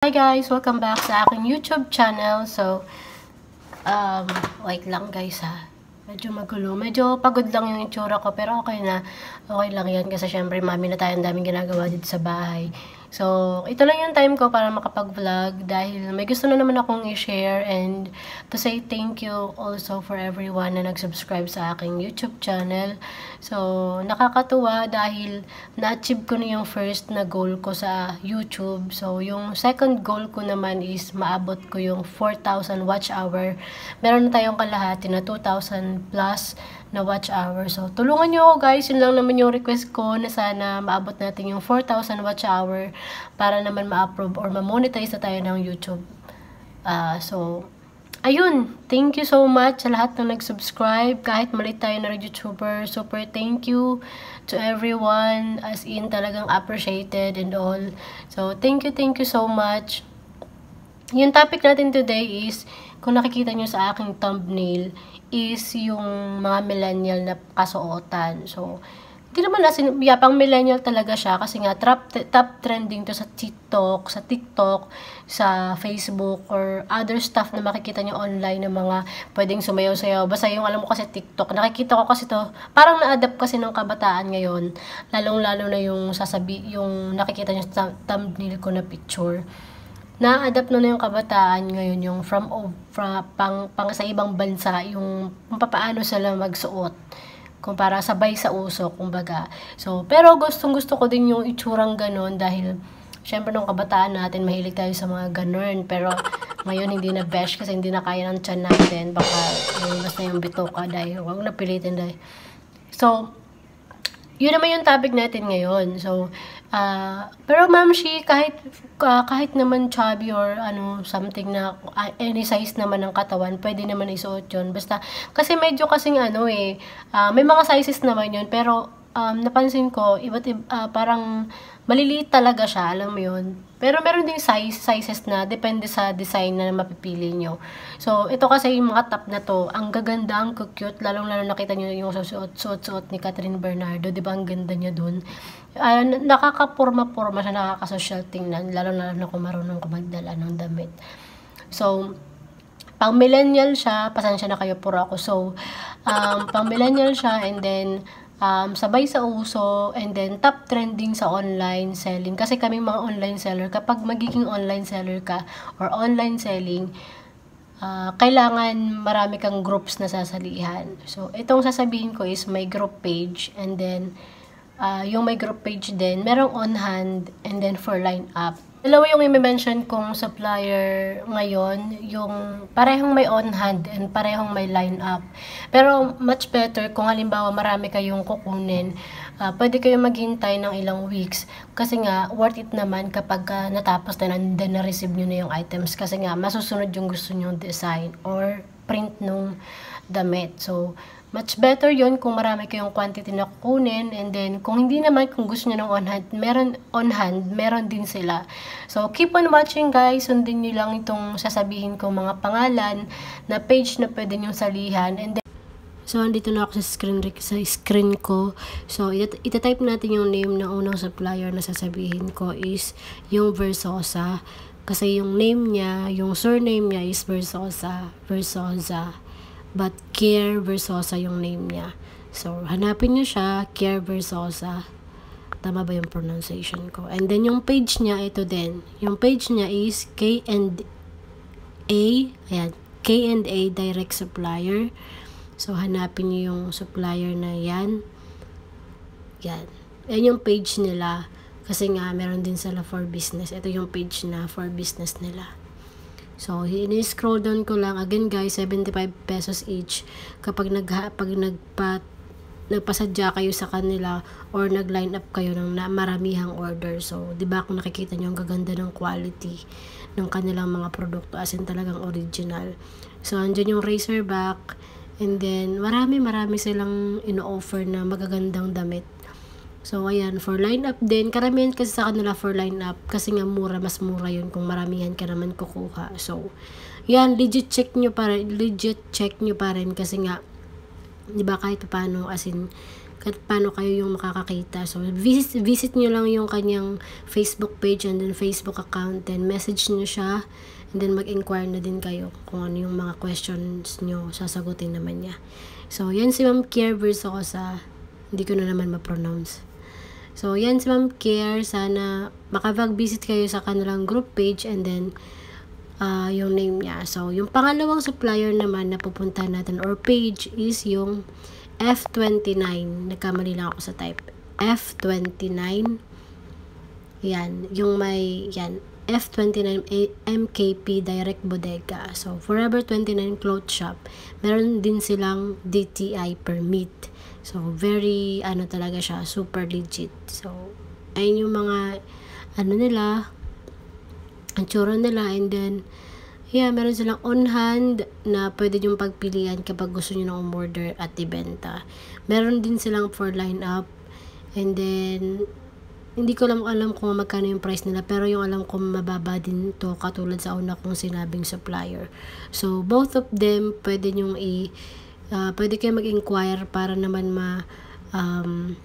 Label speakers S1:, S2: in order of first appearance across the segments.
S1: Hi guys! Welcome back sa aking YouTube channel. So, um, wait lang guys ha. Medyo magulo. Medyo pagod lang yung itsura ko pero okay na. Okay lang yan kasi syempre mami na tayo daming ginagawa dito sa bahay. So, ito lang yung time ko para makapag-vlog dahil may gusto na naman akong i-share and to say thank you also for everyone na nag-subscribe sa aking YouTube channel. So, nakakatuwa dahil na-achieve ko na yung first na goal ko sa YouTube. So, yung second goal ko naman is maabot ko yung 4,000 watch hour. Meron na tayong kalahati na 2,000 plus na watch hour. So, tulungan nyo ako guys. Yun lang naman yung request ko na sana maabot natin yung 4,000 watch hour para naman ma-approve or ma-monetize tayo ng YouTube. Uh, so, ayun. Thank you so much sa lahat ng nag-subscribe. Kahit mali tayo na YouTuber, super thank you to everyone. As in, talagang appreciated and all. So, thank you, thank you so much. Yung topic natin today is, kung nakikita nyo sa aking thumbnail, is yung mga millennial na kasuotan. So, hindi naman asin, yeah, pang millennial talaga siya kasi nga top, top trending to sa TikTok, sa TikTok, sa Facebook or other stuff na makikita nyo online ng mga pwedeng sumayaw-sayaw. Basta yung alam mo kasi TikTok, nakikita ko kasi to, parang na-adapt kasi ng kabataan ngayon, lalong-lalo na yung sasabi, yung nakikita nyo sa thumbnail ko na picture. Na-adapt na na yung kabataan ngayon yung from, from pang, pang sa ibang bansa yung paano sila magsuot kumpara sabay sa uso kumbaga. So pero gustong gusto ko din yung itsurang ganun dahil syempre nung kabataan natin mahilig tayo sa mga ganun. Pero ngayon hindi na bash kasi hindi na kaya ng tiyan natin. Baka yung basta yung bitoka dahil wag na pilitin dahil. So yun naman yung topic natin ngayon. So, uh, pero ma'am, she, kahit, uh, kahit naman chubby or ano, something na, uh, any size naman ng katawan, pwede naman isuot yun. Basta, kasi medyo kasing ano eh, uh, may mga sizes naman yun, pero um, napansin ko, iba't uh, parang maliliit talaga siya, alam mo yun. Pero meron ding size, sizes na, depende sa design na mapipili nyo. So, ito kasi yung mga top na to, ang gaganda, ang cute, lalong-lalo nakita nyo yung suot-suot ni Catherine Bernardo, di ba ang ganda niya dun. Uh, nakakapurma-purma siya, nakakasosyal tingnan, lalo-lalo na kung marunong ko magdala ng damit. So, pang millennial siya, pasensya na kayo puro ako. So, um, pang millennial siya and then um, sabay sa uso, and then top trending sa online selling. Kasi kami mga online seller, kapag magiging online seller ka, or online selling, uh, kailangan marami kang groups na sasalihan. So, itong sasabihin ko is may group page, and then, uh, yung may group page din, merong on hand, and then for line up. Dalawa yung i-mention kong supplier ngayon, yung parehong may on hand and parehong may line up. Pero much better kung halimbawa marami kayong kukunin, uh, pwede kayong maghintay ng ilang weeks. Kasi nga worth it naman kapag uh, natapos na and na-receive nyo na yung items. Kasi nga masusunod yung gusto nyo design or print nung damit. So, much better yon kung marami kayong quantity na kukunin. And then kung hindi naman kung gusto niyo ng on hand meron on hand meron din sila. So keep on watching guys. Sundin niyo lang itong sasabihin ko mga pangalan na page na pwede niyo salihan. And then So, andito na ako sa screen, sa screen ko. So, it itatype natin yung name ng unang supplier na sasabihin ko is yung Versosa. Kasi yung name niya, yung surname niya is Versosa. Versosa. But Kier Versosa yung name niya. So, hanapin niyo siya, Kier Versosa. Tama ba yung pronunciation ko? And then, yung page niya, ito din. Yung page niya is K&A, ayan, K&A Direct Supplier. So, hanapin niyo yung supplier na yan. Yan. Yan yung page nila. Kasi nga, meron din sila for business. Ito yung page na for business nila. So, ini-scroll down ko lang. Again guys, 75 pesos each. Kapag nag pag nagpa nagpasadya kayo sa kanila or nag-line up kayo ng na maramihang order. So, 'di ba kung nakikita niyo ang gaganda ng quality ng kanilang mga produkto as in talagang original. So, andyan yung razorback and then marami marami silang ino-offer na magagandang damit So, ayan, for line-up din. Karamihan kasi sa kanila for line-up. Kasi nga mura, mas mura yun kung maramihan ka naman kukuha. So, yan, legit check nyo pa rin. Legit check nyo pa rin kasi nga, di ba kahit paano, as in, at paano kayo yung makakakita. So, visit, visit nyo lang yung kanyang Facebook page and then Facebook account. Then, message nyo siya. And then, mag-inquire na din kayo kung ano yung mga questions nyo. Sasagutin naman niya. So, yan si Ma'am Kier versus ako sa hindi ko na naman ma-pronounce. So, yan si Ma'am Kier. Sana makapag-visit kayo sa kanilang group page and then uh, yung name niya. So, yung pangalawang supplier naman na pupunta natin or page is yung F29. Nagkamali lang ako sa type. F29. Yan. Yung may, yan. F29 MKP Direct Bodega. So, Forever 29 Cloth Shop. Meron din silang DTI permit. So, very, ano talaga siya, super legit. So, ayun yung mga, ano nila, ang tsura nila, and then, Yeah, meron silang on-hand na pwede yung pagpilian kapag gusto nyo na umorder at ibenta. Meron din silang for line-up. And then, hindi ko lang alam kung magkano yung price nila pero yung alam ko mababa din to katulad sa una kong sinabing supplier. So, both of them pwede nyong i uh, pwede kayo mag-inquire para naman ma um,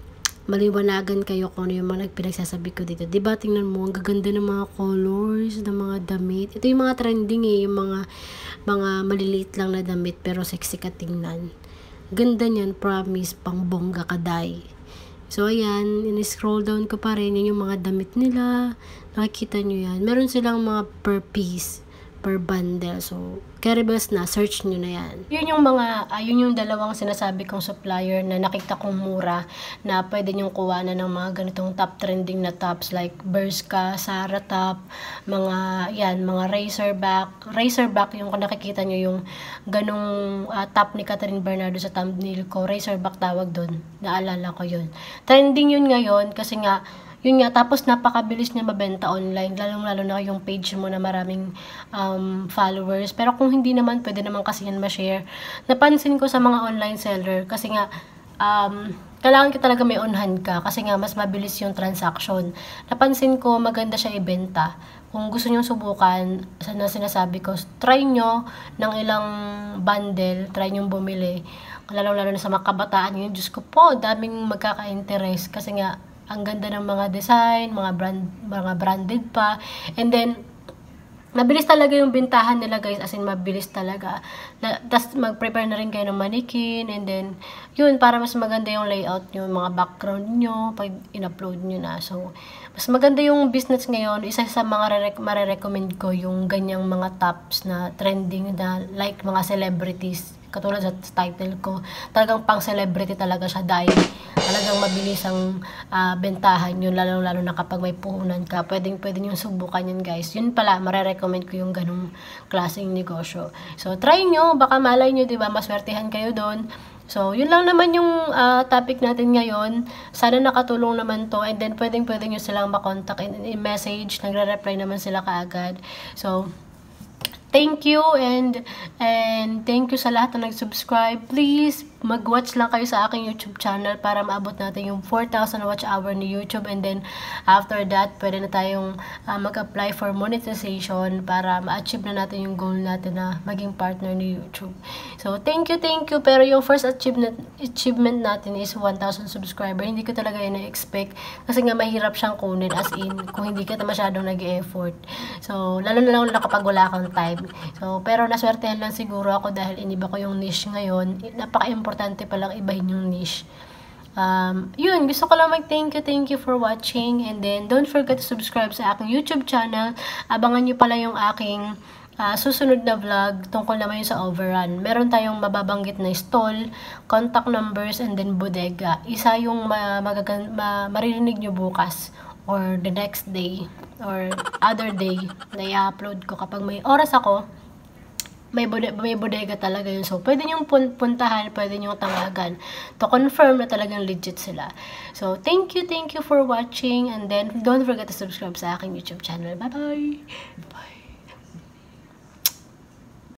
S1: maliwanagan kayo kung ano yung mga nagpinagsasabi ko dito. Diba, tingnan mo, ang gaganda ng mga colors, ng mga damit. Ito yung mga trending eh, yung mga, mga maliliit lang na damit, pero sexy ka tingnan. Ganda niyan, promise, pang bongga kaday. So, ayan, in-scroll down ko pa rin, yun yung mga damit nila. Nakikita nyo yan. Meron silang mga per piece per bundle. So, Caribas na, search nyo na yan. Yun yung mga, uh, yun yung dalawang sinasabi kong supplier na nakita kong mura na pwede nyong kuha na ng mga ganitong top trending na tops like Berska, Sara top, mga, yan, mga Razorback. Razorback yung kung nakikita nyo yung ganong uh, top ni Catherine Bernardo sa thumbnail ko. Razorback tawag doon. Naalala ko yun. Trending yun ngayon kasi nga, yun nga, tapos napakabilis niya mabenta online, lalong-lalo na yung page mo na maraming um, followers. Pero kung hindi naman, pwede naman kasi yan ma-share. Napansin ko sa mga online seller, kasi nga, um, kailangan ka talaga may on hand ka kasi nga mas mabilis yung transaction. Napansin ko maganda siya ibenta. Kung gusto niyo subukan, sana sinasabi ko, try nyo ng ilang bundle, try nyo bumili. Lalo-lalo na sa mga kabataan yun, Diyos ko po, daming magkaka-interest kasi nga ang ganda ng mga design, mga brand mga branded pa. And then mabilis talaga yung bintahan nila guys as in mabilis talaga. Tas mag-prepare na rin kayo ng mannequin and then yun para mas maganda yung layout nyo mga background nyo pag in-upload nyo na. So mas maganda yung business ngayon. Isa sa mga mare-recommend ko yung ganyang mga tops na trending na like mga celebrities katulad sa title ko, talagang pang celebrity talaga siya dahil talagang mabilis ang uh, bentahan yun, lalo-lalo na kapag may puhunan ka. Pwedeng, pwedeng yung subukan yun guys. Yun pala, marerecommend ko yung ganung klaseng negosyo. So, try nyo, baka malay nyo, di ba, maswertehan kayo doon. So, yun lang naman yung uh, topic natin ngayon. Sana nakatulong naman to. And then, pwedeng pwedeng nyo silang makontak in, in message. Nagre-reply naman sila kaagad. So, thank you and and thank you sa lahat na nag-subscribe. Please mag-watch lang kayo sa aking YouTube channel para maabot natin yung 4,000 watch hour ni YouTube and then after that, pwede na tayong uh, mag-apply for monetization para ma-achieve na natin yung goal natin na maging partner ni YouTube. So, thank you, thank you. Pero yung first achievement, achievement natin is 1,000 subscriber. Hindi ko talaga yun na-expect kasi nga mahirap siyang kunin as in kung hindi ka masyadong nag-effort. So, lalo na lang kapag wala kang time. So, pero naswertehan lang siguro ako dahil iniba ko yung niche ngayon. Napaka-important importante palang ibahin yung niche. Um, yun, gusto ko lang mag-thank you, thank you for watching. And then, don't forget to subscribe sa aking YouTube channel. Abangan nyo pala yung aking uh, susunod na vlog tungkol naman yung sa overrun. Meron tayong mababanggit na stall, contact numbers, and then bodega. Isa yung ma magagan ma maririnig nyo bukas or the next day or other day na i-upload ko kapag may oras ako may, bodega, may bodega talaga yun. So, pwede nyo puntahan, pwede nyo tawagan to confirm na talagang legit sila. So, thank you, thank you for watching. And then, don't forget to subscribe sa aking YouTube channel. Bye-bye! Bye!